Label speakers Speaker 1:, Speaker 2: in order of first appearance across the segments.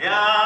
Speaker 1: Yeah.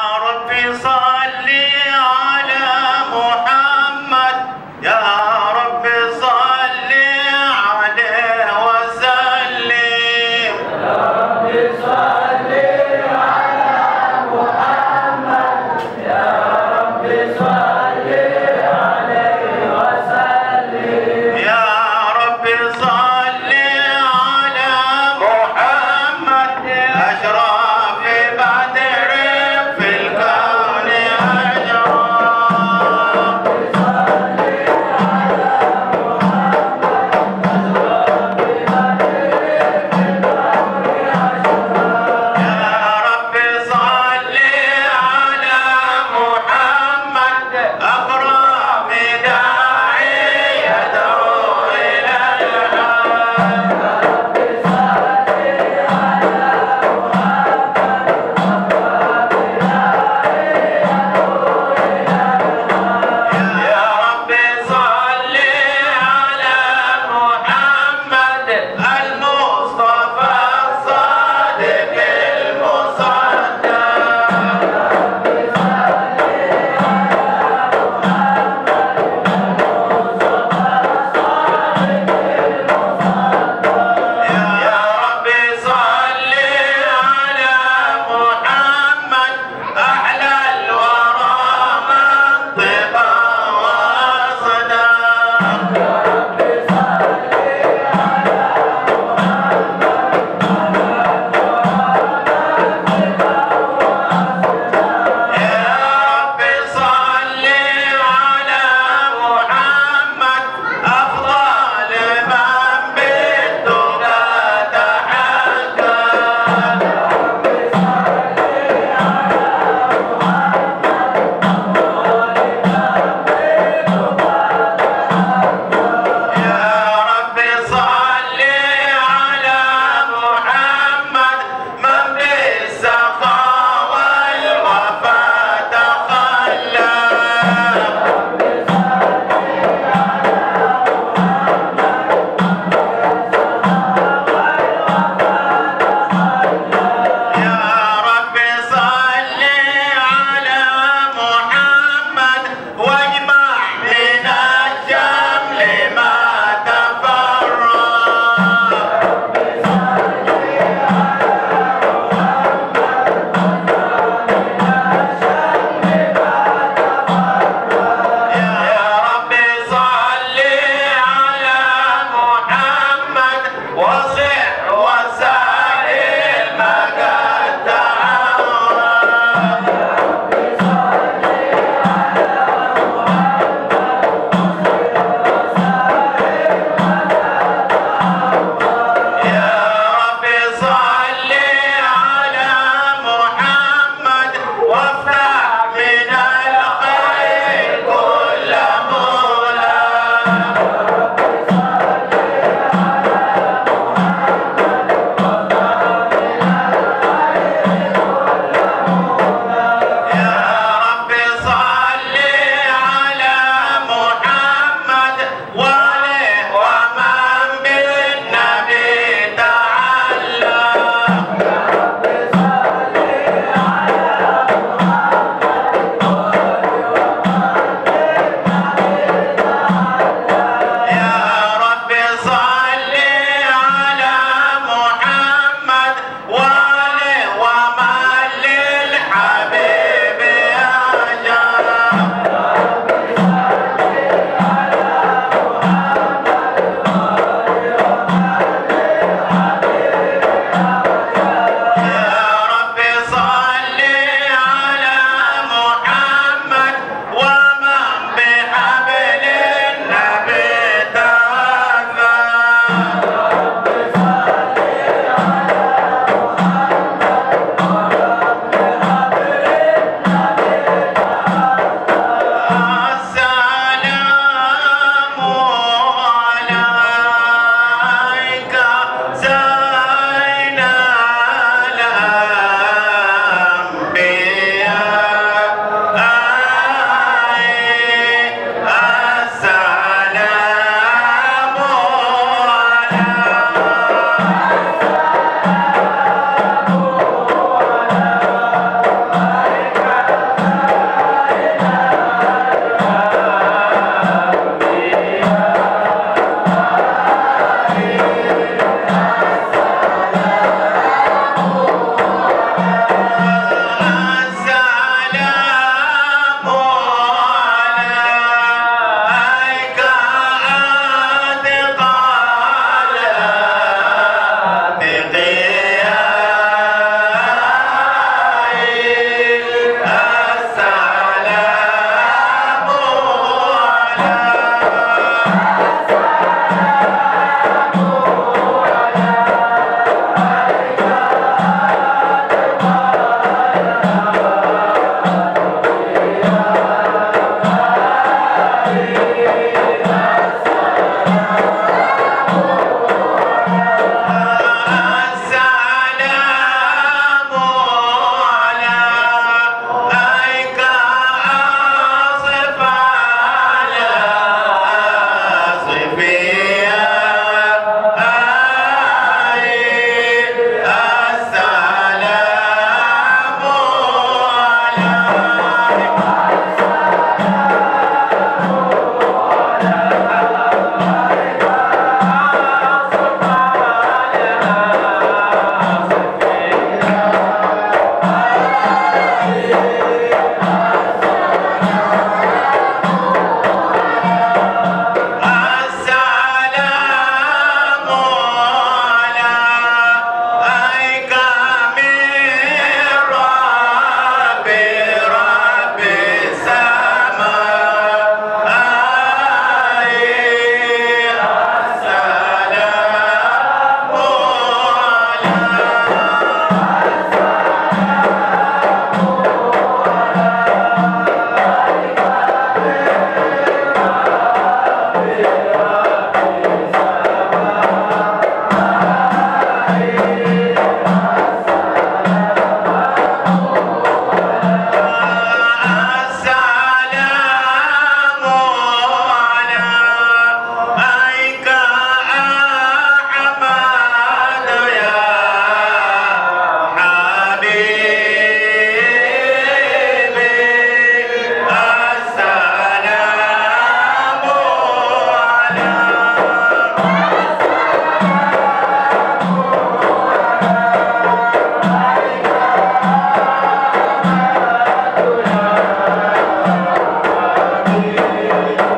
Speaker 1: Amén.